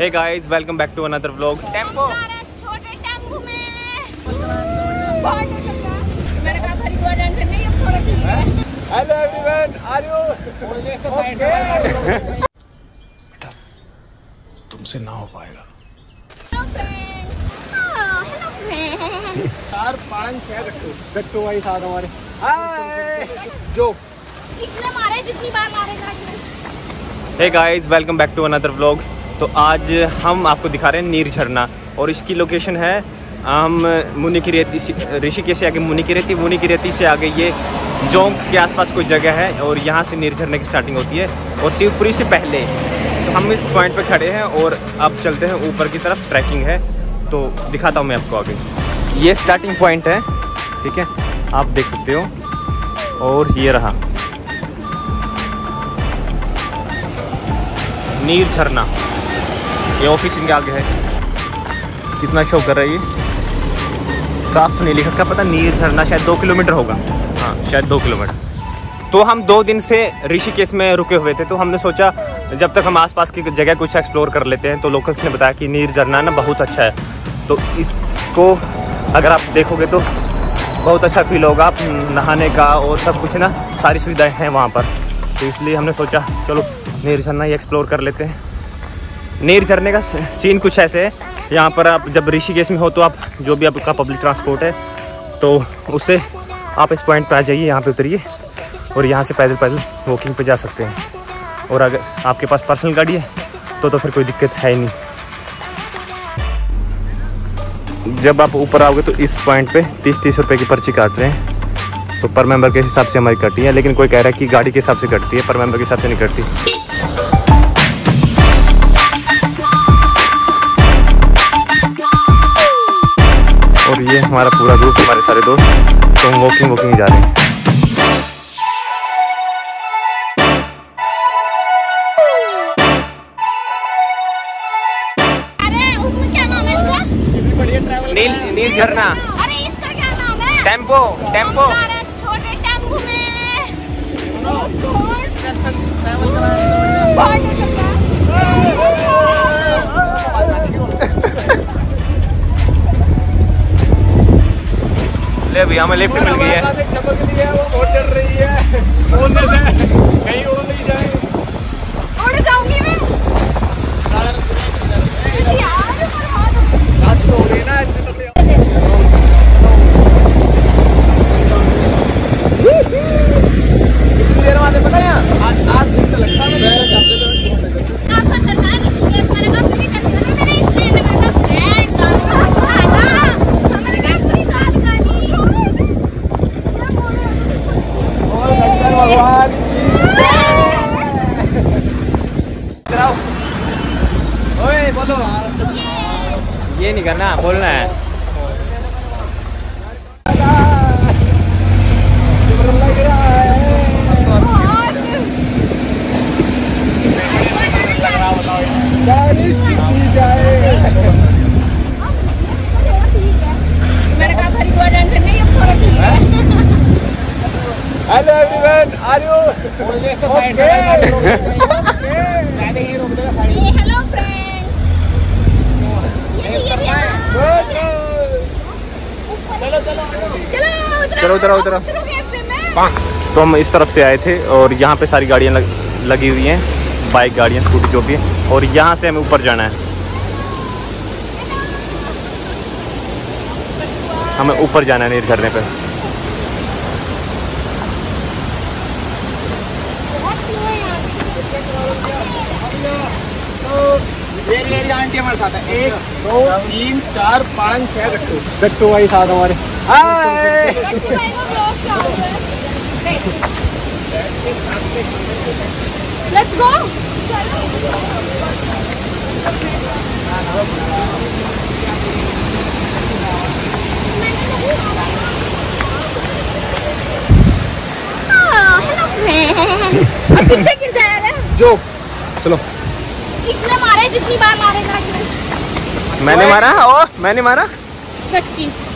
Hey guys welcome back to another vlog tempo. छोटे tempo में। मैंने कहा हरिद्वार जाने से नहीं अब थोड़ा ठीक है हेलो एवरीवन आर यू बेटा तुमसे ना हो पाएगा फ्रेंड्स चार पाँच छह गट्टू गट्टू भाई साथ हमारे। हाय जो। इसने मारे जितनी बार मारेगा hey guys welcome back to another vlog तो आज हम आपको दिखा रहे हैं नीर झरना और इसकी लोकेशन है हम मुनि की रेती ऋषिकेश से आगे मुनि की रेती मुनि की रेती से आगे ये जोंक के आसपास कोई जगह है और यहाँ से नीर झरने की स्टार्टिंग होती है और शिवपुरी से पहले। तो हम इस पॉइंट पे खड़े हैं और अब चलते हैं ऊपर की तरफ़ ट्रैकिंग है। तो दिखाता हूँ मैं आपको आगे। ये स्टार्टिंग पॉइंट है, ठीक है? आप देख सकते हो। और ये रहा। नीर झरना। ये ऑफ़िस इनके आगे है। कितना शो कर रहा है ये? साफ़ नहीं लिखा। क्या पता नीर झरना शायद दो किलोमीटर होगा। हाँ शायद दो किलोमीटर। तो हम दो दिन से ऋषिकेश में रुके हुए थे तो हमने सोचा जब तक हम आसपास की जगह कुछ एक्सप्लोर कर लेते हैं तो लोकल्स ने बताया कि नीर झरना ना बहुत अच्छा है। तो इसको अगर आप देखोगे तो बहुत अच्छा फील होगा। आप नहाने का और सब कुछ ना, सारी सुविधाएँ हैं वहाँ पर। तो इसलिए हमने सोचा, चलो नीर झरना ही एक्सप्लोर कर लेते हैं। नीर झरने का सीन कुछ ऐसे है। यहाँ पर आप जब ऋषिकेश में हो तो आप जो भी आपका पब्लिक ट्रांसपोर्ट है तो उससे आप इस पॉइंट पर आ जाइए, यहाँ पे उतरिए और यहाँ से पैदल पैदल वॉकिंग पे जा सकते हैं। और अगर आपके पास पर्सनल गाड़ी है तो तो फिर कोई दिक्कत है ही नहीं। जब आप ऊपर आओगे तो इस पॉइंट पे तीस तीस रुपए की पर्ची काट रहे हैं। तो पर मेंबर के हिसाब से हमारी कटी है, लेकिन कोई कह रहा है कि गाड़ी के हिसाब से कटती है, पर मेंबर के हिसाब से नहीं कटती। हमारा पूरा ग्रुप हमारे सारे दोस्त तो हम वॉकिंग वॉकिंग जा रहे हैं। अरे उसमें क्या नाम है इसका? नील नील झरना। अरे इसका क्या नाम है? Tempo tempo. छोटे टेंपो में। भैया हमें लिफ्ट मिल गई है से चमक रही है वो बहुत डर रही है बोलने से कहीं और नहीं जाए उड़ जाऊँगी मैं यार पर हाथ रात को हो रही है ना इतने तक कितनी देर बाद पता है आज आज दिन तो लगता है मैं जाते तो आपका सरकार की सीट मैंने कहा मेरी टेंशन है मेरे फ्रेंड मेरा फ्रेंड का मैंने कहा पूरी साल का नहीं और शंकर भगवान की ओए बोलो करना बोलना है बारिश की जाए हेलो एवरीवन आर यू बोलने से साइड ये हेलो फ्रेंड्स ये भी ये भी चलो चलो चलो, उतरो, उतरो। तो हम इस तरफ़ से आए थे और यहाँ पे सारी गाड़ियाँ लग, लगी हुई हैं बाइक गाड़ियाँ स्कूटी जो भी है। और यहाँ से हमें ऊपर जाना है। हमें ऊपर जाना है नीर झरने पे। मेरी मेरी आंटी हमारे साथ है एक दो तीन चार पाँच छह गट्टू। गट्टू भाई साथ हमारे। हाय लेट्स गो पीछे गिर जाएगा जो चलो। इसने मारे जितनी बार मारेगा इसने मैंने मारा? ओ मैंने मारा? सच्ची।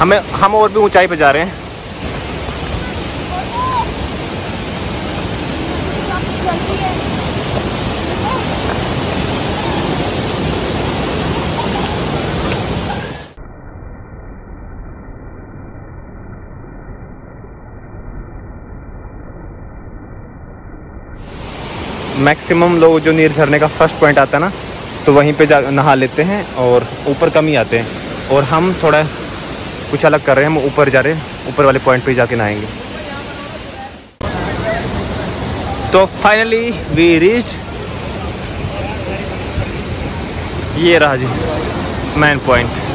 हमें, हम और भी ऊंचाई पे जा रहे हैं। मैक्सिमम लोग जो नीर झरने का फ़र्स्ट पॉइंट आता है ना तो वहीं पे जा, नहा लेते हैं और ऊपर कम ही आते हैं। और हम थोड़ा कुछ अलग कर रहे हैं, हम ऊपर जा रहे हैं, ऊपर वाले पॉइंट पे जाके नहाएँगे। तो फाइनली वी रीच ये रहा जी मैन पॉइंट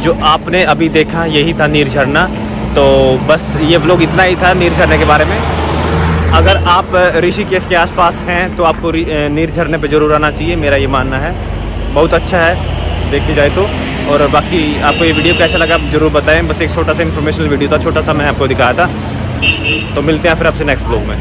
जो आपने अभी देखा, यही था नीर झरना। तो बस ये व्लॉग इतना ही था नीर झरने के बारे में। अगर आप ऋषिकेश के आसपास हैं तो आपको नीर झरने पे ज़रूर आना चाहिए, मेरा ये मानना है। बहुत अच्छा है, देखी जाए तो। और बाकी आपको ये वीडियो कैसा लगा, आप ज़रूर बताएँ। बस एक छोटा सा इन्फॉर्मेशनल वीडियो था, छोटा सा मैं आपको दिखाया था। तो मिलते हैं फिर आपसे नेक्स्ट ब्लॉग में।